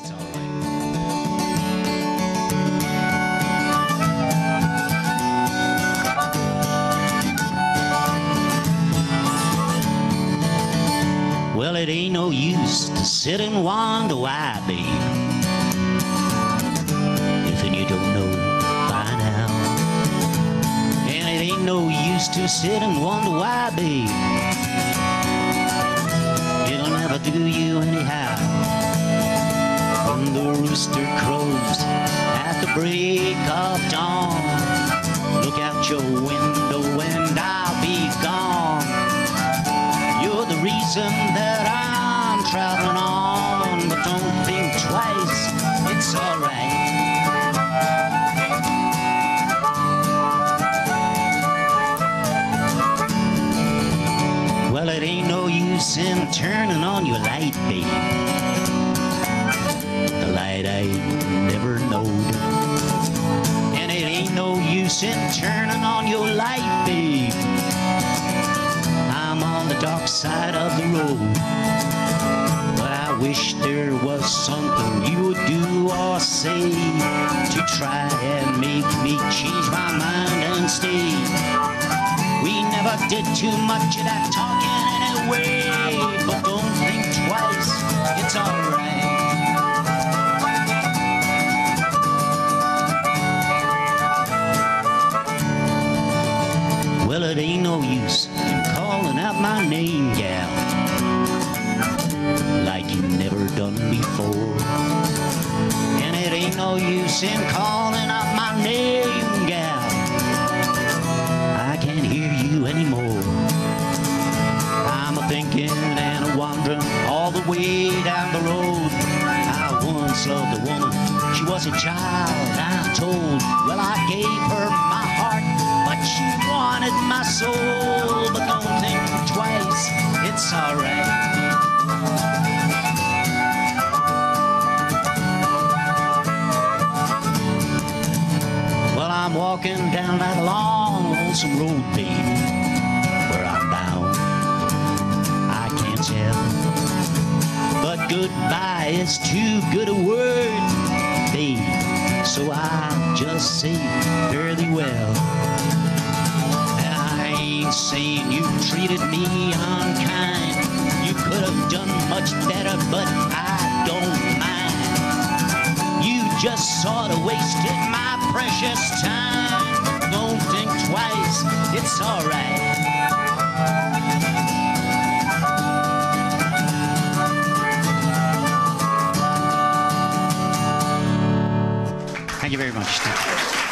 It's all right. Well, it ain't no use to sit and wonder why, babe. If you don't know by now. And it ain't no use to sit and wonder why, babe. It'll never do you anyhow. Rooster crows at the break of dawn, look out your window and I'll be gone. You're the reason that I'm traveling on, but don't think twice, it's alright. Well, it ain't no use in turning on your light, babe. The light I never knowed. And it ain't no use in turning on your light, babe. I'm on the dark side of the road. But I wish there was something you would do or say to try and make me change my mind and stay. We never did too much of that talking anyway. But don't think twice, it's alright. No use in calling out my name, gal, like you never done before. And it ain't no use in calling out my name, gal. I can't hear you anymore. I'm a thinking and a wandering all the way down the road. I once loved a woman, she was a child, I'm told. Well, I gave her my Well, I'm walking down that long, lonesome road, babe. Where I'm bound, I can't tell. But goodbye is too good a word, babe. So I just say fairly well. I ain't saying you treated me much better, but I don't mind. You just sort of wasted my precious time. Don't think twice, it's alright. Thank you very much.